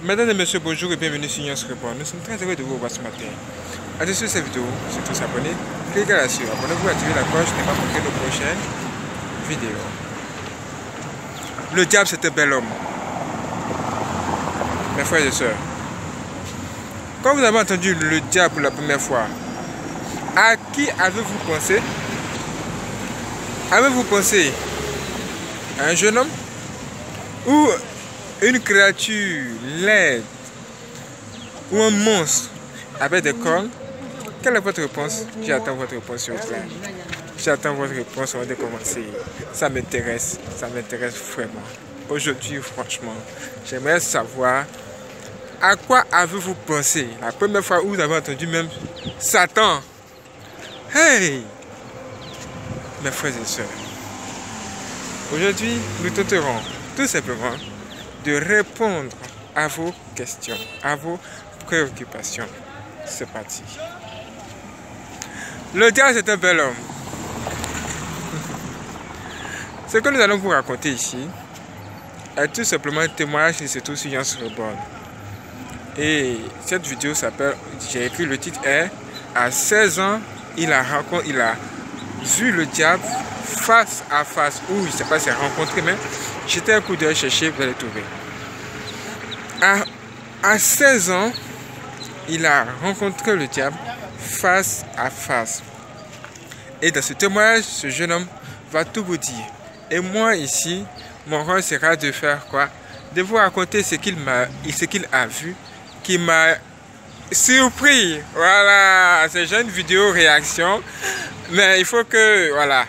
Mesdames et messieurs, bonjour et bienvenue sur Nyons Report. Nous sommes très heureux de vous revoir ce matin. À de cette vidéo, surtout s'abonner, cliquez là-dessus, abonnez-vous, activez la cloche, ne pas manquer nos prochaines vidéos. Le diable, c'est un bel homme. Mes frères et sœurs, quand vous avez entendu le diable pour la première fois, à qui avez-vous pensé? Avez-vous pensé à un jeune homme ou une créature laide ou un monstre avec des cornes Quelle est votre réponse? J'attends votre réponse sur le plan. J'attends votre réponse avant de commencer. Ça m'intéresse, ça m'intéresse vraiment. Aujourd'hui, franchement, j'aimerais savoir à quoi avez-vous pensé? La première fois où vous avez entendu même Satan Hey Mes frères et sœurs, aujourd'hui, nous tenterons tout simplement de répondre à vos questions, à vos préoccupations. C'est parti. Le diable, c'est un bel homme. Ce que nous allons vous raconter ici est tout simplement un témoignage se trouve sur Yans Reborn. Et cette vidéo s'appelle, j'ai écrit le titre est À 16 ans, il a, il a vu le diable face à face, ou je ne sais pas si rencontré, mais j'étais un coup d'œil chercher, vous allez trouver. À, à 16 ans, il a rencontré le diable face à face. Et dans ce témoignage, ce jeune homme va tout vous dire. Et moi ici, mon rôle sera de faire quoi? De vous raconter ce qu'il m'a, ce qu'il a vu, qui m'a surpris. Voilà, c'est une vidéo réaction. Mais il faut que, voilà,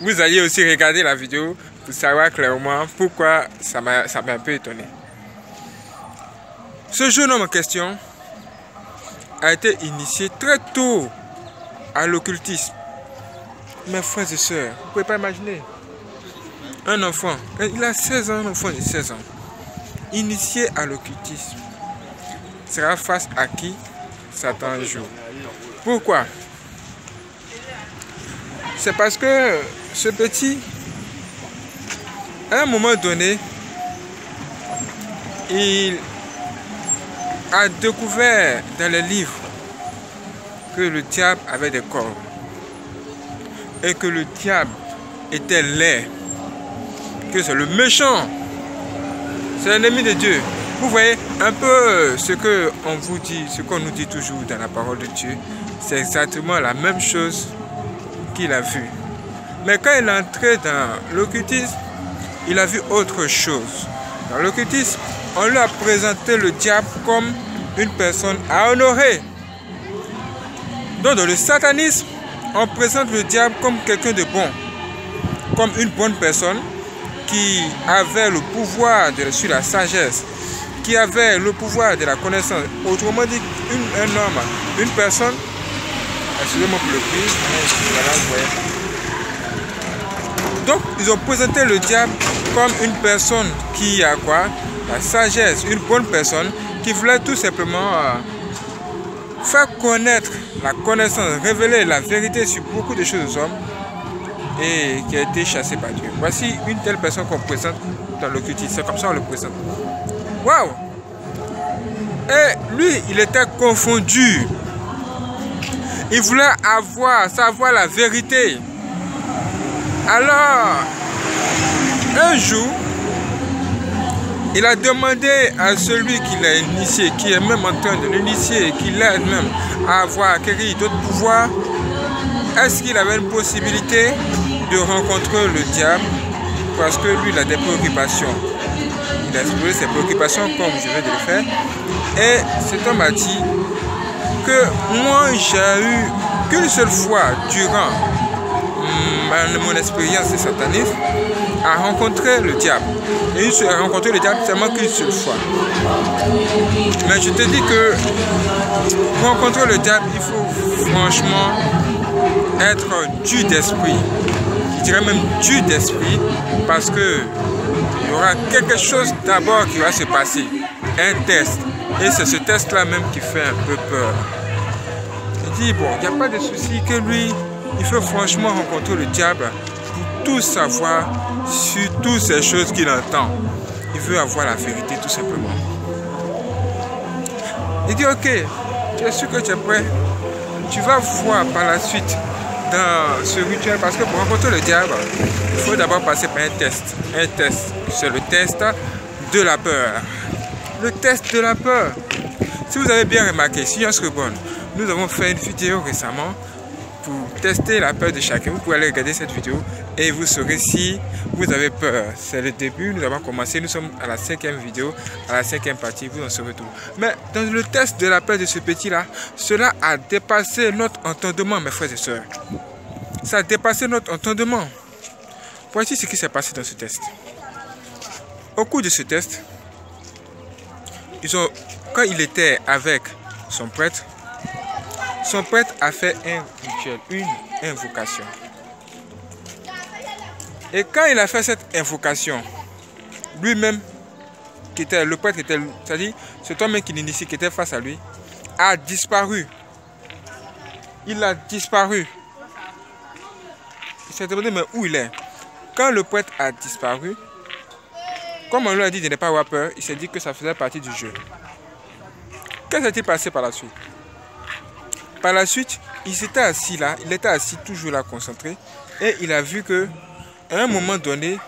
vous alliez aussi regarder la vidéo savoir clairement pourquoi ça m'a un peu étonné. Ce jeune homme en question a été initié très tôt à l'occultisme. Mes frères et sœurs, vous ne pouvez pas imaginer. Un enfant, il a 16 ans, un enfant de 16 ans, initié à l'occultisme, sera face à qui? Satan joue. Pourquoi? C'est parce que ce petit, à un moment donné, il a découvert dans les livres que le diable avait des corps et que le diable était laid, que c'est le méchant, c'est l'ennemi de Dieu. Vous voyez un peu ce que on vous dit, ce qu'on nous dit toujours dans la parole de Dieu, c'est exactement la même chose qu'il a vu. Mais quand il est entré dans l'occultisme, il a vu autre chose. Dans l'occultisme, on lui a présenté le diable comme une personne à honorer. Dans le satanisme, on présente le diable comme quelqu'un de bon, comme une bonne personne qui avait le pouvoir de sur la sagesse, qui avait le pouvoir de la connaissance. Autrement dit, un homme, une personne, excusez-moi pour le prix, donc ils ont présenté le diable comme une personne qui a quoi? La sagesse, une bonne personne qui voulait tout simplement euh, faire connaître la connaissance, révéler la vérité sur beaucoup de choses aux hommes et qui a été chassé par Dieu. Voici une telle personne qu'on présente dans l'occultisme. C'est comme ça qu'on le présente. Waouh Et lui, il était confondu. Il voulait avoir, savoir la vérité. Alors, un jour, il a demandé à celui qui l'a initié, qui est même en train de l'initier, qui l'aide même à avoir acquis d'autres pouvoirs, est-ce qu'il avait une possibilité de rencontrer le diable? Parce que lui, il a des préoccupations. Il a exposé ses préoccupations comme je viens de le faire. Et cet homme a dit que moi, j'ai eu qu'une seule fois durant mon expérience de satanisme à rencontrer le diable. Et il a rencontré le diable seulement qu'une seule fois. Mais je te dis que pour rencontrer le diable, il faut franchement être du d'esprit. Je dirais même du d'esprit parce que il y aura quelque chose d'abord qui va se passer. Un test. Et c'est ce test-là même qui fait un peu peur. Je dis, bon, il n'y a pas de souci que lui, il faut franchement rencontrer le diable pour tout savoir sur toutes ces choses qu'il entend. Il veut avoir la vérité tout simplement. Il dit, ok, tu es sûr que tu es prêt Tu vas voir par la suite dans ce rituel, parce que pour rencontrer le diable, il faut d'abord passer par un test. Un test, c'est le test de la peur. Le test de la peur. Si vous avez bien remarqué, si se rebonne, nous avons fait une vidéo récemment tester la peur de chacun. Vous pouvez aller regarder cette vidéo et vous saurez si vous avez peur. C'est le début, nous avons commencé, nous sommes à la cinquième vidéo, à la cinquième partie, vous en saurez tout. Mais dans le test de la peur de ce petit-là, cela a dépassé notre entendement, mes frères et sœurs. Ça a dépassé notre entendement. Voici ce qui s'est passé dans ce test. Au cours de ce test, ils ont, quand il était avec son prêtre, son prêtre a fait un rituel, une invocation. Et quand il a fait cette invocation, lui-même, qui était le prêtre, c'est-à-dire cet homme qui l'initie, qui était face à lui, a disparu. Il a disparu. Il s'est demandé, mais où il est? Quand le prêtre a disparu, comme on lui a dit de ne pas avoir peur, il s'est dit que ça faisait partie du jeu. Qu'est-ce qui s'est passé par la suite? Par la suite, il s'était assis là, il était assis toujours là concentré, et il a vu que à un moment donné,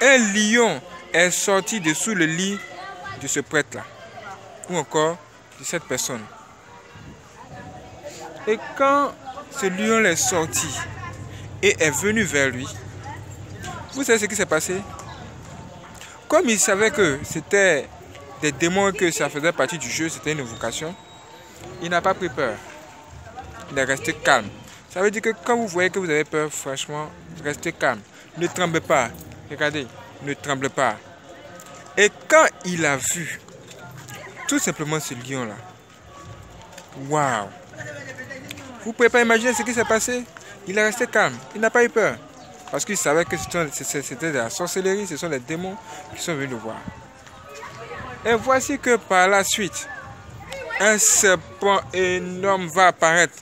un lion est sorti dessous le lit de ce prêtre-là, ou encore de cette personne. Et quand ce lion est sorti et est venu vers lui, vous savez ce qui s'est passé? Comme il savait que c'était des démons, que ça faisait partie du jeu, c'était une vocation, il n'a pas pris peur. Est resté calme. Ça veut dire que quand vous voyez que vous avez peur, franchement, restez calme. Ne tremblez pas. Regardez, ne tremblez pas. Et quand il a vu tout simplement ce lion-là, waouh! Vous pouvez pas imaginer ce qui s'est passé. Il est resté calme. Il n'a pas eu peur. Parce qu'il savait que c'était de la sorcellerie, ce sont les démons qui sont venus le voir. Et voici que par la suite, un serpent énorme va apparaître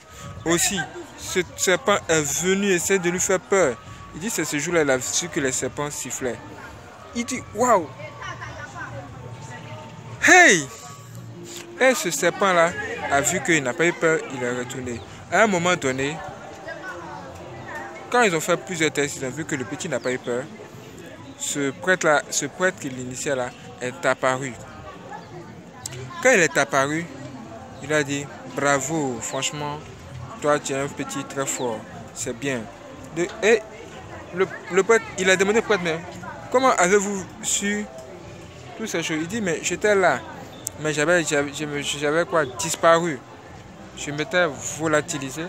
aussi. Ce serpent est venu essayer de lui faire peur. Il dit c'est ce jour-là, il a vu que les serpents sifflaient. Il dit waouh! Hey! Et ce serpent-là a vu qu'il n'a pas eu peur, il est retourné. À un moment donné, quand ils ont fait plusieurs tests, ils ont vu que le petit n'a pas eu peur. Ce prêtre-là, ce prêtre qui l'initiait là, est apparu. Quand il est apparu, il a dit bravo, franchement, toi tu es un petit très fort, c'est bien. et le, le prêtre, il a demandé au prêtre, mais comment avez-vous su toutes ces choses Il dit, mais j'étais là, mais j'avais, j'avais quoi? Disparu. Je m'étais volatilisé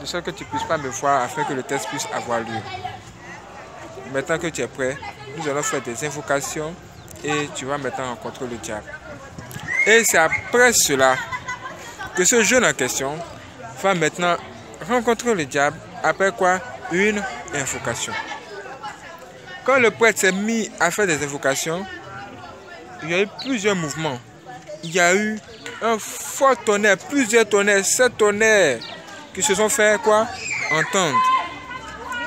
de sorte que tu ne puisses pas me voir afin que le test puisse avoir lieu. Maintenant que tu es prêt, nous allons faire des invocations et tu vas maintenant rencontrer le diable. Et c'est après cela que ce jeune en question va maintenant rencontrer le diable. Après quoi Une invocation. Quand le prêtre s'est mis à faire des invocations, il y a eu plusieurs mouvements. Il y a eu un fort tonnerre, plusieurs tonnerres, sept tonnerres qui se sont fait quoi? Entendre.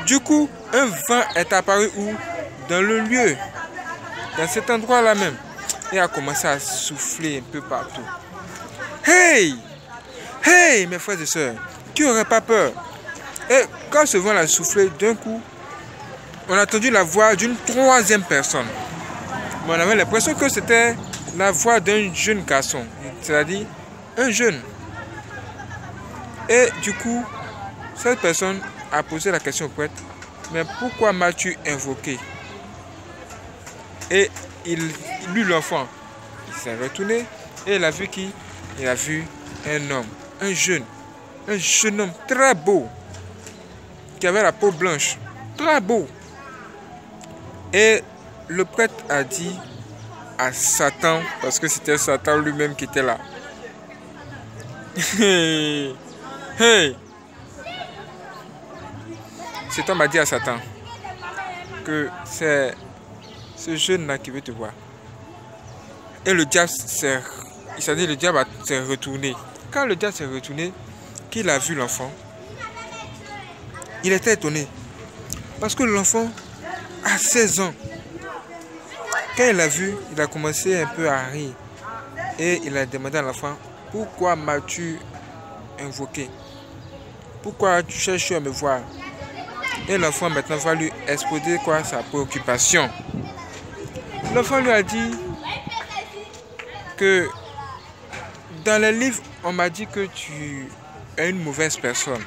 Du coup, un vent est apparu où? Dans le lieu, dans cet endroit-là même. Et a commencé à souffler un peu partout. Hey Hey, mes frères et sœurs, qui n'aurait pas peur? Et quand ce vent a soufflé, d'un coup, on a entendu la voix d'une troisième personne. Mais on avait l'impression que c'était la voix d'un jeune garçon, c'est-à-dire un jeune. Et du coup, cette personne a posé la question au prêtre, mais pourquoi m'as-tu invoqué? Et il, lui, l'enfant, il s'est retourné et il a vu qui? Il a vu un homme, un jeune, un jeune homme très beau, qui avait la peau blanche, très beau. Et le prêtre a dit à Satan, parce que c'était Satan lui-même qui était là. hey, Cet homme a dit à Satan que c'est ce jeune-là qui veut te voir. Et le diable s'est, dit le diable s'est retourné. Quand le diable s'est retourné, qu'il a vu l'enfant, il était étonné. Parce que l'enfant a 16 ans. Quand il l'a vu, il a commencé un peu à rire. Et il a demandé à l'enfant, pourquoi m'as-tu invoqué? Pourquoi tu cherches à me voir? Et l'enfant maintenant va lui exposer quoi? Sa préoccupation. L'enfant lui a dit que dans les livres, on m'a dit que tu es une mauvaise personne,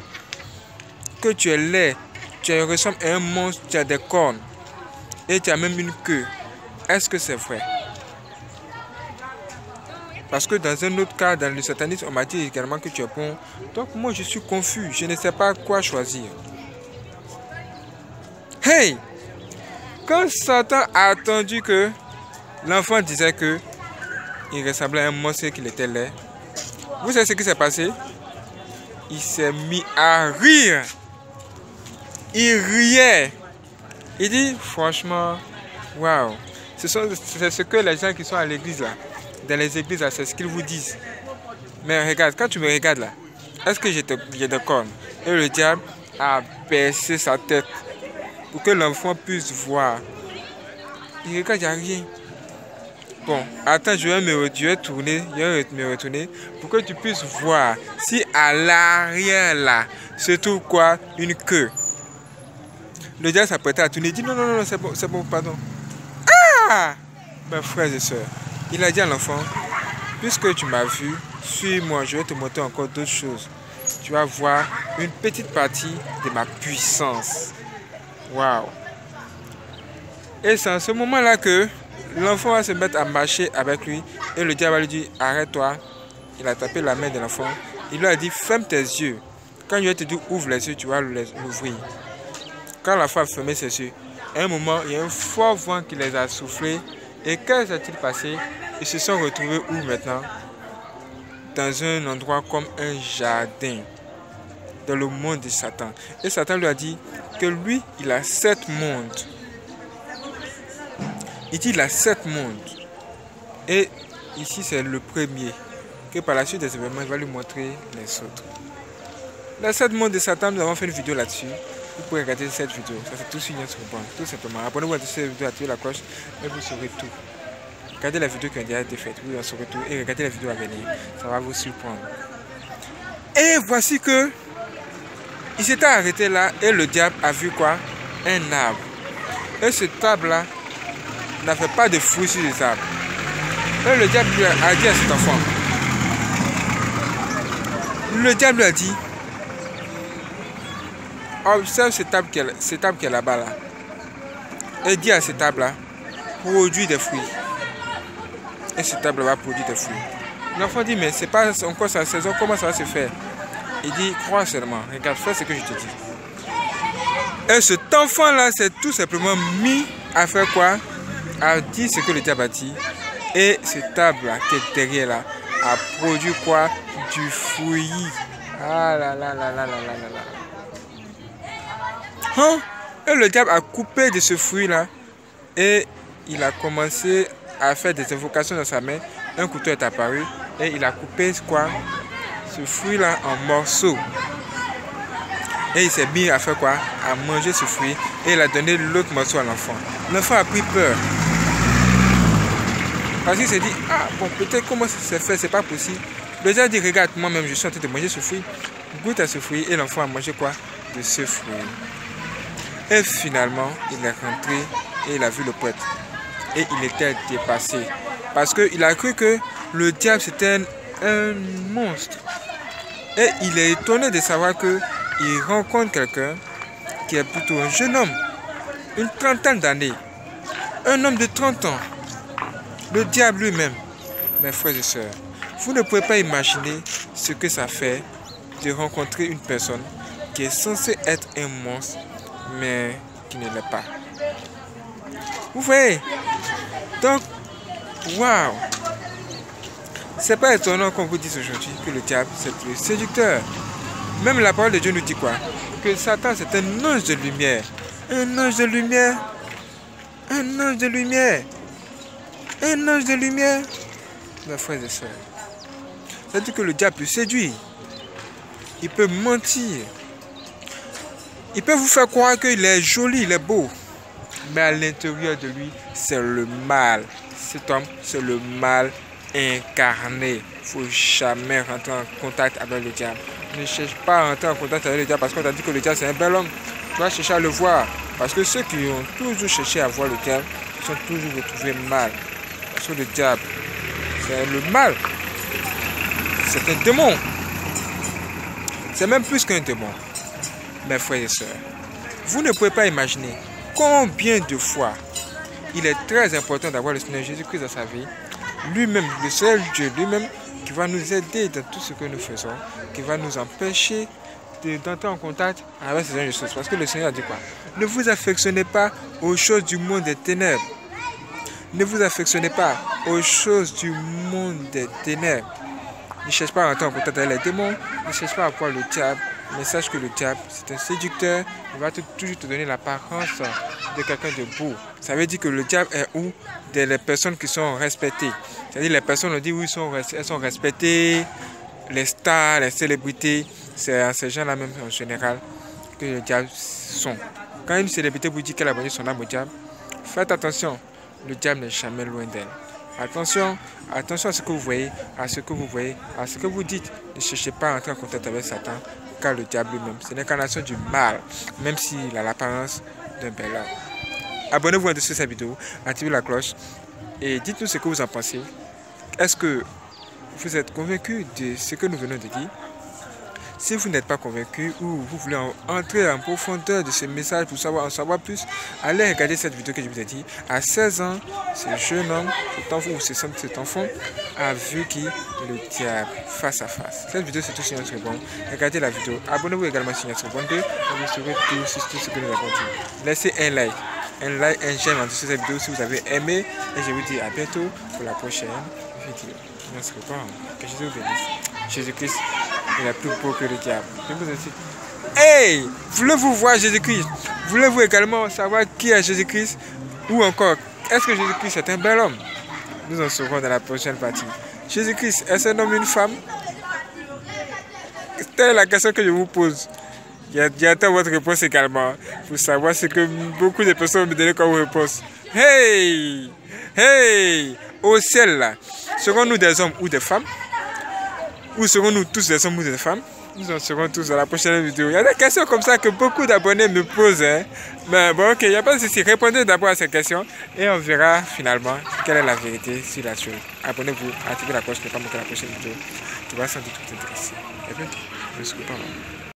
que tu es laid, tu ressembles à un monstre, tu as des cornes et tu as même une queue. Est-ce que c'est vrai? Parce que dans un autre cas, dans le satanisme, on m'a dit également que tu es bon. Donc moi, je suis confus. Je ne sais pas quoi choisir. Hey Quand Satan a attendu que l'enfant disait que il ressemblait à un monstre qu'il était laid, vous savez ce qui s'est passé? Il s'est mis à rire. Il riait. Il dit, franchement, waouh. C'est ce que les gens qui sont à l'église là, dans les églises c'est ce qu'ils vous disent. Mais regarde, quand tu me regardes là, est-ce que j'ai des cornes Et le diable a baissé sa tête pour que l'enfant puisse voir. Il regarde, il n'y a rien. Bon, attends, je vais me retourner, je vais me retourner pour que tu puisses voir si à l'arrière là se trouve quoi? Une queue. Le diable s'apprêtait à tourner. Il dit non, non, non, c'est bon, c'est bon, pardon. Ah Mes frères et sœurs, il a dit à l'enfant Puisque tu m'as vu, suis-moi, je vais te montrer encore d'autres choses. Tu vas voir une petite partie de ma puissance. Waouh Et c'est à ce moment-là que l'enfant va se mettre à marcher avec lui et le diable lui dire Arrête-toi. Il a tapé la main de l'enfant. Il lui a dit Ferme tes yeux. Quand vais te dire ouvre les yeux, tu vas l'ouvrir. Quand femme a fermé ses yeux, à un moment, il y a un fort vent qui les a soufflés. Et qu'est-ce qui s'est-il passé? Ils se sont retrouvés où maintenant? Dans un endroit comme un jardin, dans le monde de Satan. Et Satan lui a dit que lui, il a sept mondes. Il dit il a sept mondes. Et ici, c'est le premier. Que par la suite des événements, il va lui montrer les autres. Les sept mondes de Satan, nous avons fait une vidéo là-dessus vous pouvez regarder cette vidéo. Ça c'est tout sur notre bon, tout simplement. Abonnez-vous à cette vidéo, activez la cloche et vous saurez tout. Regardez la vidéo qui a déjà été faite, vous en saurez tout. Et regardez la vidéo à venir, ça va vous surprendre. Et voici que il s'était arrêté là et le diable a vu quoi? Un arbre. Et ce arbre là n'avait pas de fruits sur les arbres. Et le diable a dit à cet enfant, le diable a dit, Observe cette table qui est, là-bas. Là. Et dis à cette table-là, produit des fruits. Et cette table va produire des fruits. L'enfant dit, mais c'est pas encore sa saison, comment ça va se faire? Il dit, crois seulement, regarde, fais ce que je te dis. Et cet enfant-là s'est tout simplement mis à faire quoi? À dire ce que le diable a dit. Et cette table-là, qui est derrière là, a produit quoi? Du fruit. Ah là là là là là là. Hein? Et le diable a coupé de ce fruit-là. Et il a commencé à faire des invocations dans sa main. Un couteau est apparu. Et il a coupé quoi? Ce fruit-là en morceaux. Et il s'est mis à faire quoi? À manger ce fruit. Et il a donné l'autre morceau à l'enfant. L'enfant a pris peur. Parce qu'il s'est dit, ah bon, peut-être comment ça s'est fait, c'est pas possible. Le diable dit, regarde, moi-même, je suis en train de manger ce fruit. Goûte à ce fruit. Et l'enfant a mangé quoi De ce fruit. Et finalement, il est rentré et il a vu le poète. Et il était dépassé. Parce qu'il a cru que le diable c'était un, monstre. Et il est étonné de savoir qu'il rencontre quelqu'un qui est plutôt un jeune homme, une trentaine d'années. Un homme de 30 ans. Le diable lui-même. Mes frères et sœurs, vous ne pouvez pas imaginer ce que ça fait de rencontrer une personne qui est censée être un monstre mais qui ne l'est pas. Vous voyez? Donc, waouh C'est pas étonnant qu'on vous dise aujourd'hui que le diable, c'est le séducteur. Même la parole de Dieu nous dit quoi? Que Satan, c'est un ange de lumière. Un ange de lumière. Un ange de lumière. Un ange de lumière. Mes frères et sœurs. C'est-à-dire que le diable peut séduire. Il peut mentir. Il peut vous faire croire qu'il est joli, il est beau. Mais à l'intérieur de lui, c'est le mal. Cet homme, c'est le mal incarné. Il ne faut jamais rentrer en contact avec le diable. Ne cherche pas à rentrer en contact avec le diable parce qu'on t'a dit que le diable c'est un bel homme. Tu vas chercher à le voir. Parce que ceux qui ont toujours cherché à voir le diable sont toujours retrouvés mal. Le diable, c'est le mal. C'est un démon. C'est même plus qu'un démon. Mes frères et sœurs, vous ne pouvez pas imaginer combien de fois il est très important d'avoir le Seigneur Jésus-Christ dans sa vie. Lui-même, le seul Dieu, lui-même, qui va nous aider dans tout ce que nous faisons, qui va nous empêcher d'entrer en contact avec ces choses. Parce que le Seigneur a dit quoi? Ne vous affectionnez pas aux choses du monde des ténèbres. Ne vous affectionnez pas aux choses du monde des ténèbres. Ne cherche pas à rentrer en contact avec les démons. Ne cherche pas à voir le diable. Mais sache que le diable, c'est un séducteur. Il va toujours te donner l'apparence de quelqu'un de beau. Ça veut dire que le diable est où? Des personnes qui sont respectées. C'est-à-dire les personnes on dit oui, elles sont respectées. Les stars, les célébrités, c'est à ces gens-là même en général que le diable sont. Quand une célébrité vous dit qu'elle a vendu son âme au diable, faites attention. Le diable n'est jamais loin d'elle. Attention, attention à ce que vous voyez, à ce que vous voyez, à ce que vous dites. Ne cherchez pas à entrer en contact avec Satan, car le diable lui-même, c'est l'incarnation du mal, même s'il a l'apparence d'un bel homme. Abonnez-vous à cette vidéo, activez la cloche et dites-nous ce que vous en pensez. Est-ce que vous êtes convaincu de ce que nous venons de dire? Si vous n'êtes pas convaincu ou vous voulez entrer en profondeur de ce message pour savoir en savoir plus, allez regarder cette vidéo que je vous ai dit. À 16 ans, ce jeune homme, ou cet enfant a vu qui le diable face à face. Cette vidéo c'est tout sur notre bon. Regardez la vidéo. Abonnez-vous également sur notre bon et vous saurez tout ce que nous avons dit. Laissez un like un like, un j'aime en dessous de cette vidéo si vous avez aimé. Et je vous dis à bientôt pour la prochaine vidéo. Revoit. Que Jésus vous bénisse. Jésus-Christ il est plus beau que le diable. Hey Voulez-vous voir Jésus-Christ? Voulez-vous également savoir qui est Jésus-Christ? Ou encore, est-ce que Jésus-Christ est un bel homme? Nous en saurons dans la prochaine partie. Jésus-Christ, est-ce un homme ou une femme? Telle la question que je vous pose. J'attends votre réponse également pour savoir ce que beaucoup de personnes me donnent comme réponse. Hey Hey Au ciel là, serons-nous des hommes ou des femmes? Ou serons-nous tous des hommes ou des femmes? Nous en serons tous dans la prochaine vidéo. Il y a des questions comme ça que beaucoup d'abonnés me posent. Hein. Mais bon, ok, il n'y a pas de souci. Répondez d'abord à ces questions et on verra finalement quelle est la vérité sur la chose. Abonnez-vous, activez la cloche pour ne pas manquer la prochaine vidéo. Tu vas sans doute vous intéresser. Et bientôt. Je ne suis pas